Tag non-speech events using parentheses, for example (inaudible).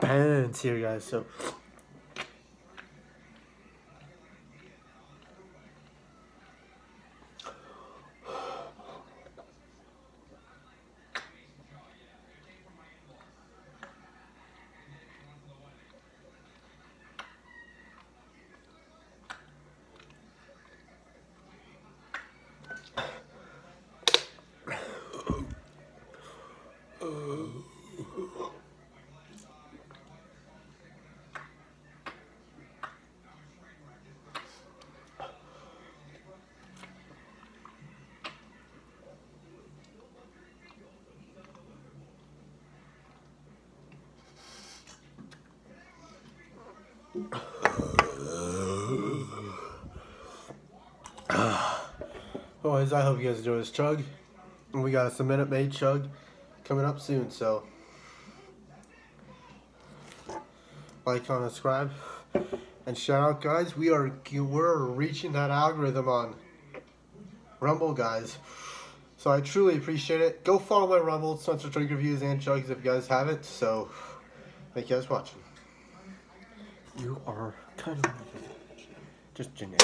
bands here, guys. So. (sighs) Boys, I hope you guys enjoy this chug. And we got a Minute Maid chug coming up soon, so like, comment, subscribe, and shout out, guys. We are we're reaching that algorithm on Rumble, guys. So I truly appreciate it. Go follow my Rumble, Spencer drink reviews and chugs if you guys haven't. So thank you guys for watching. You are kind of just generic.